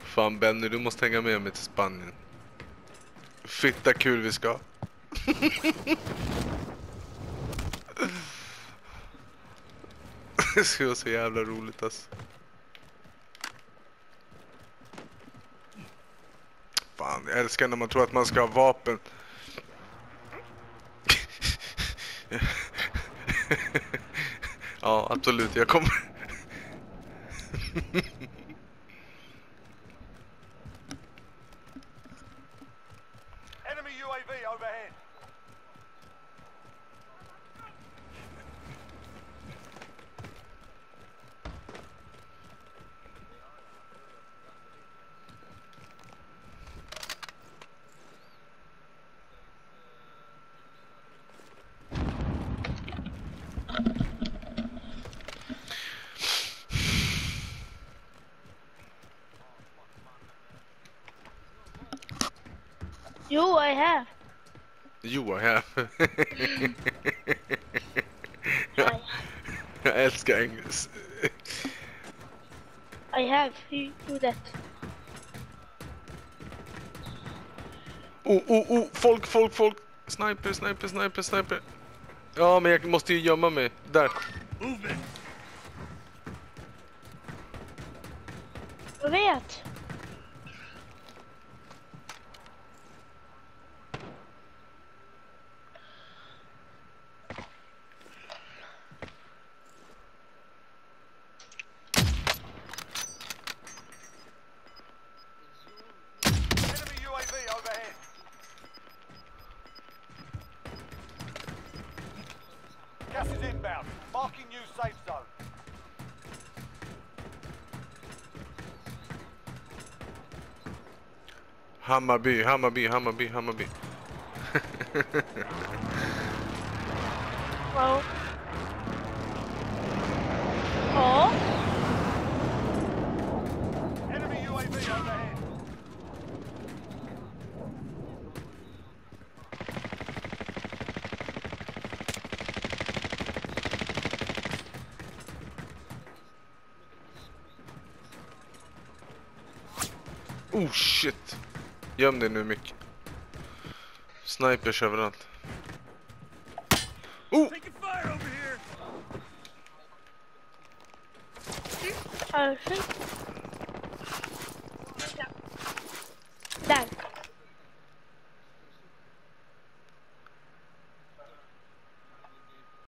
Fan Benny, du måste hänga med mig till Spanien. Fitta kul vi ska. Det ska vara så jävla roligt alltså. Fan, jag älskar när man tror att man ska ha vapen. ja, absolut. Jag kommer... Enemy UAV overhead. Jo, I have. Här. I, Jag älskar engelska. I have. You do that. Oh, oh, oh, folk, folk, folk. Sniper, sniper, sniper, sniper. Ja, men jag måste ju gömma mig. Där. Jag vet. overhead. Gas is inbound. Marking new safe zone. Hammer B, Hammer B, Hammer B, Hammer B. well. Oh shit. Göm dig nu Mick. Snipers överallt. Oh! Perfekt.